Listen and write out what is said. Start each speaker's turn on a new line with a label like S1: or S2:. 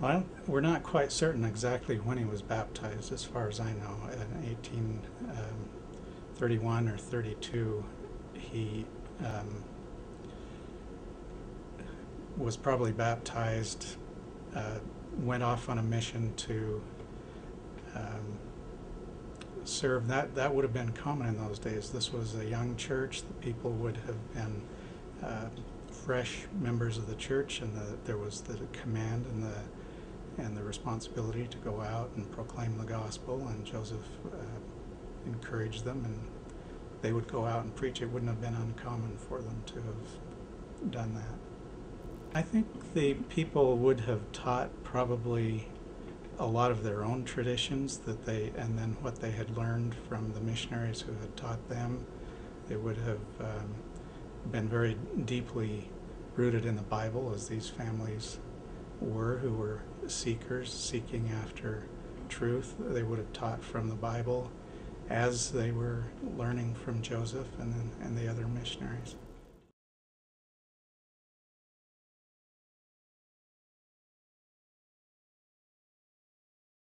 S1: Well, we're not quite certain exactly when he was baptized, as far as I know. In 1831 or 32, he um, was probably baptized, uh, went off on a mission to um, serve. That that would have been common in those days. This was a young church. The people would have been uh, fresh members of the church, and the, there was the command and the and the responsibility to go out and proclaim the gospel. And Joseph uh, encouraged them, and they would go out and preach. It wouldn't have been uncommon for them to have done that. I think the people would have taught probably a lot of their own traditions that they, and then what they had learned from the missionaries who had taught them. They would have um, been very deeply rooted in the Bible, as these families were, who were seekers, seeking after truth. They would have taught from the Bible as they were learning from Joseph and, and the other missionaries.